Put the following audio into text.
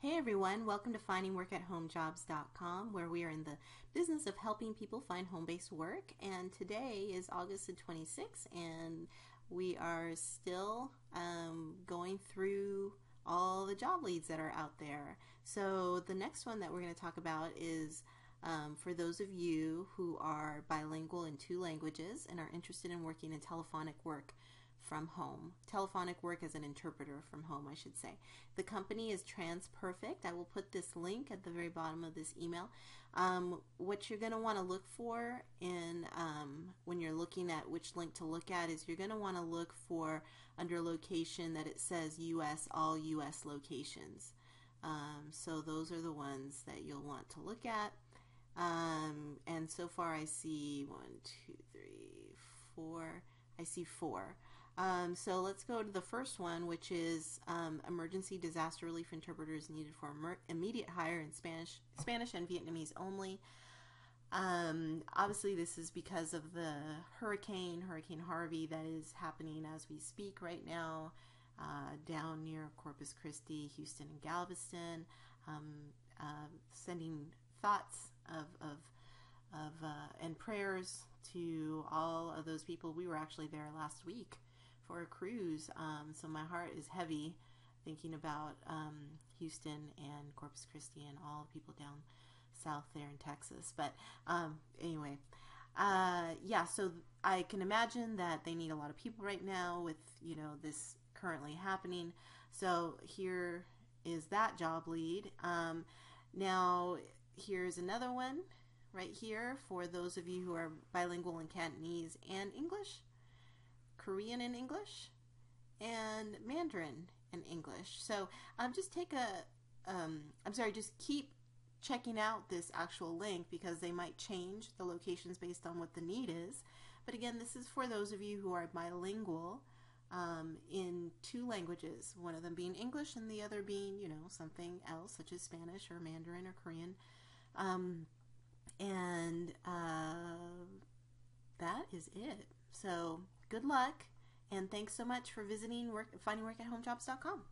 Hey everyone, welcome to findingworkathomejobs.com where we are in the business of helping people find home-based work and today is August the 26th and we are still um, going through all the job leads that are out there. So the next one that we're going to talk about is um, for those of you who are bilingual in two languages and are interested in working in telephonic work from home. Telephonic work as an interpreter from home, I should say. The company is TransPerfect. I will put this link at the very bottom of this email. Um, what you're going to want to look for in um, when you're looking at which link to look at is you're going to want to look for under location that it says U.S. all U.S. locations. Um, so those are the ones that you'll want to look at. Um, and so far I see one, two, three, four. I see four. Um, so let's go to the first one, which is um, emergency disaster relief interpreters needed for immediate hire in Spanish, Spanish and Vietnamese only. Um, obviously, this is because of the hurricane, Hurricane Harvey, that is happening as we speak right now uh, down near Corpus Christi, Houston, and Galveston. Um, uh, sending thoughts of, of, of uh, and prayers to all of those people. We were actually there last week for a cruise. Um, so my heart is heavy thinking about um, Houston and Corpus Christi and all the people down south there in Texas. But um, anyway, uh, yeah, so I can imagine that they need a lot of people right now with, you know, this currently happening. So here is that job lead. Um, now, here's another one right here for those of you who are bilingual in Cantonese and English. Korean and English, and Mandarin and English. So um, just take a, um, I'm sorry, just keep checking out this actual link because they might change the locations based on what the need is. But again, this is for those of you who are bilingual um, in two languages, one of them being English and the other being, you know, something else such as Spanish or Mandarin or Korean. Um, and is it. So good luck, and thanks so much for visiting work, findingworkathomejobs.com.